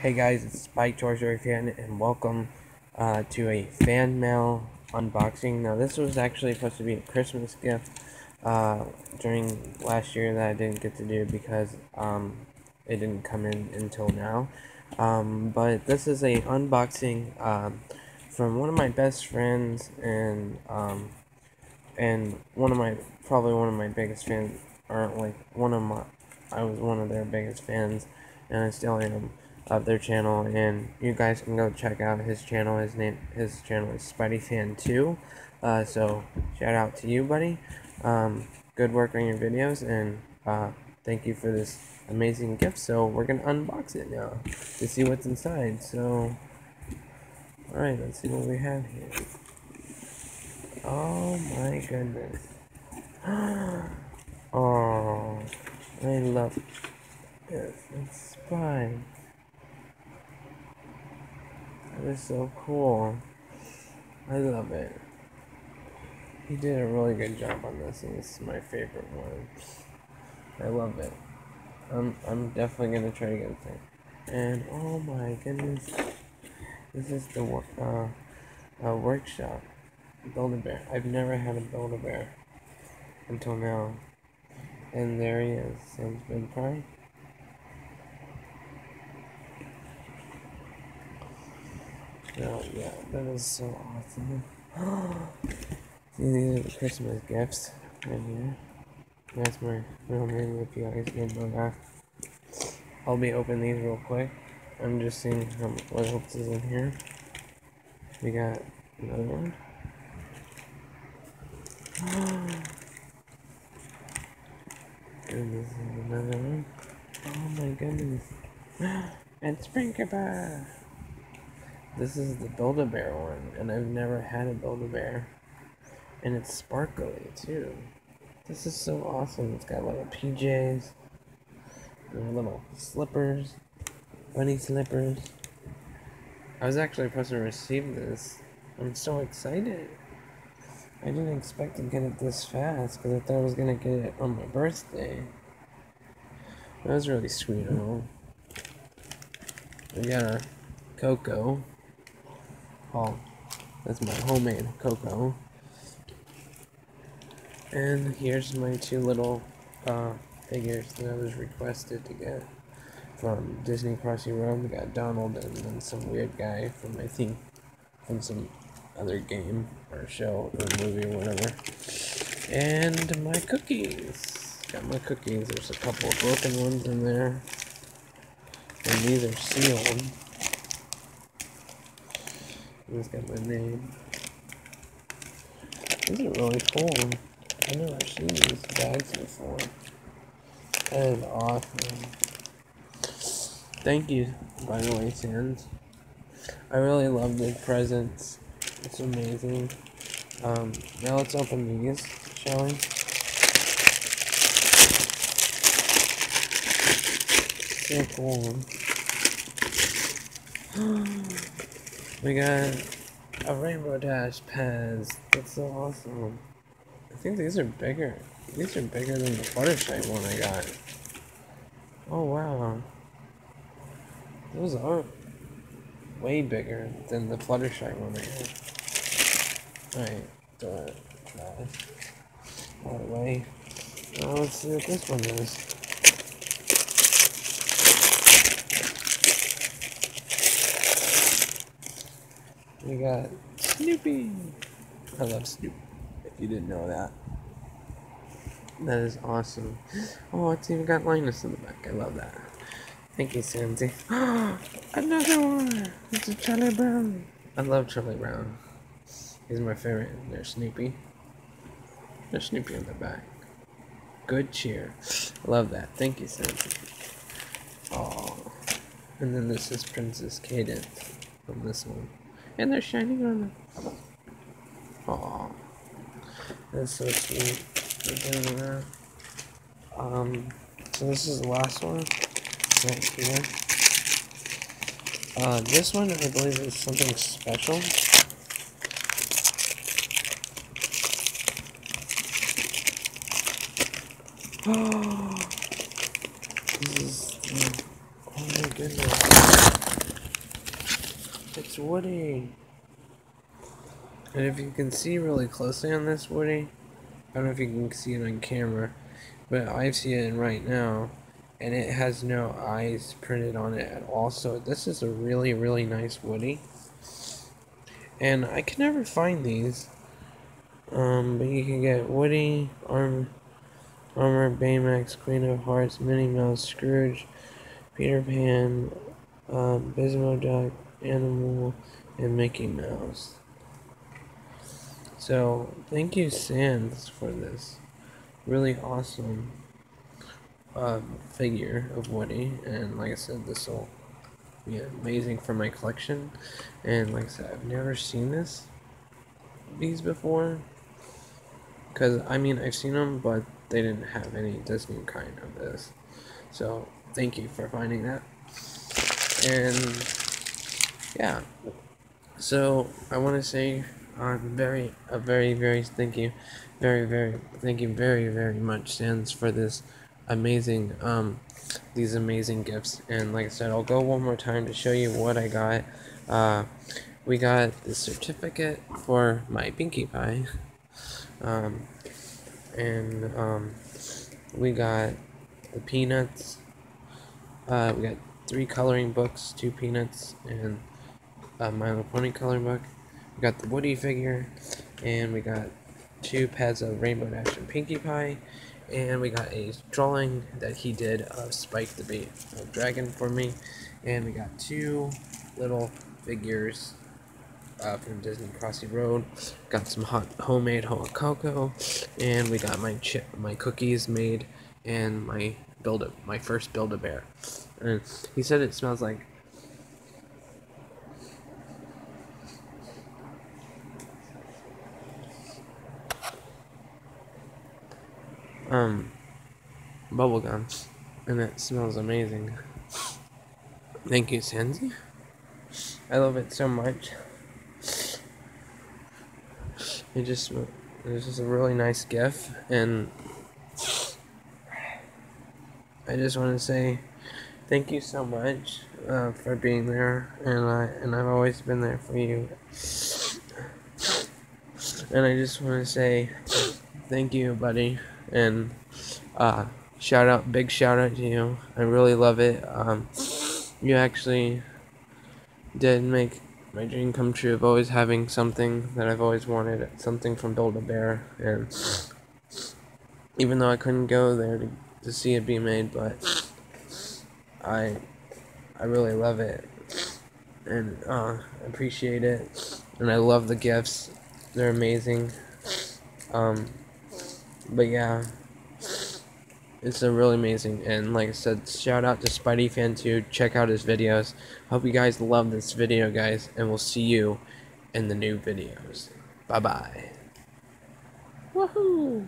Hey guys, it's Spike George again, and welcome uh, to a fan mail unboxing. Now, this was actually supposed to be a Christmas gift uh, during last year that I didn't get to do because um, it didn't come in until now. Um, but this is a unboxing um, from one of my best friends and um, and one of my probably one of my biggest fans, or like one of my I was one of their biggest fans, and I still am of their channel. And you guys can go check out his channel. His name, his channel is Spidey Fan Two. Uh, so shout out to you, buddy. Um, good work on your videos, and uh, thank you for this amazing gift. So we're gonna unbox it now to see what's inside. So, all right, let's see what we have here. Oh my goodness. oh. I love this. It's fine. That is so cool. I love it. He did a really good job on this, and this is my favorite one. I love it. I'm I'm definitely gonna try to get a thing. And oh my goodness, this is the uh, uh workshop Build a Bear. I've never had a Build a Bear until now. And there he is, Sam's been Prime. Oh yeah, that is so awesome. See, these are the Christmas gifts right here. That's my real name if you guys didn't know that. I'll be opening these real quick. I'm just seeing how, what else is in here. We got another one. And this is another one. Oh my goodness. And Sprinkler This is the Build-A-Bear one, and I've never had a Build-A-Bear. And it's sparkly, too. This is so awesome. It's got little PJs, little slippers, bunny slippers. I was actually supposed to receive this. I'm so excited. I didn't expect to get it this fast because I thought I was gonna get it on my birthday. That was really sweet of. We got a Coco. Oh, that's my homemade cocoa. And here's my two little uh, figures that I was requested to get from Disney Crossy Road. We got Donald and then some weird guy from I think from some other game or show or movie or whatever. And my cookies. Got my cookies. There's a couple of broken ones in there. And these are sealed. These got my name. These are really cool. I've never seen these bags before. That is awesome. Thank you, by the way, Sans. I really love the presents it's amazing. Um, now let's open these, shall we? So cool. we got a Rainbow Dash Pez. That's so awesome. I think these are bigger. These are bigger than the Fluttershy one I got. Oh wow. Those are way bigger than the Fluttershy one I had. Alright, throw it. Out of the way. Now let's see what this one is. We got Snoopy. I love Snoop, if you didn't know that. That is awesome. Oh, it's even got Linus in the back. I love that. Thank you, Sandy. Another one! It's a Charlie Brown. I love Charlie Brown. He's my favorite. There's Snoopy. There's Snoopy in the back. Good cheer. Love that. Thank you, Santa. Oh. And then this is Princess Cadance from this one. And they're shining on them. Oh. That's so sweet. Um, so this is the last one. Right here. Uh, this one I believe is something special. Oh This is Oh my goodness. It's Woody. And if you can see really closely on this Woody, I don't know if you can see it on camera, but I see it right now, and it has no eyes printed on it at all. So this is a really, really nice Woody. And I can never find these. Um, but you can get Woody, Arm, Armor, Baymax, Queen of Hearts, Minnie Mouse, Scrooge, Peter Pan, um, Gizmoduck, Animal, and Mickey Mouse. So, thank you, Sans, for this really awesome uh, figure of Woody. And like I said, this will be amazing for my collection. And like I said, I've never seen this these before. Because, I mean, I've seen them, but they didn't have any Disney kind of this. So, thank you for finding that. And, yeah. So, I want to say I'm very, a very, very thank you, very, very, thank you very, very much, Sans, for this amazing, um, these amazing gifts. And like I said, I'll go one more time to show you what I got. Uh, we got the certificate for my Pinkie Pie. Um, and, um, we got the peanuts. Uh, we got three coloring books, two peanuts, and a My Little Pony coloring book. We got the Woody figure, and we got two pads of Rainbow Dash and Pinkie Pie, and we got a drawing that he did of Spike the Bait Dragon for me, and we got two little figures uh, from Disney Crossy Road. Got some hot homemade hot cocoa, and we got my chip, my cookies made, and my build a my first build a bear. And he said it smells like um bubblegum and it smells amazing. Thank you, Sansi. I love it so much. It just it's just a really nice gift and I just want to say thank you so much uh, for being there and I and I've always been there for you. And I just want to say thank you, buddy and uh, shout out, big shout out to you. I really love it. Um, you actually did make my dream come true of always having something that I've always wanted, something from Build a Bear, and even though I couldn't go there to, to see it be made, but I I really love it and uh, appreciate it, and I love the gifts. They're amazing. Um, but yeah, it's a really amazing. And like I said, shout out to Spidey Fan 2. Check out his videos. Hope you guys love this video, guys. And we'll see you in the new videos. Bye bye. Woohoo!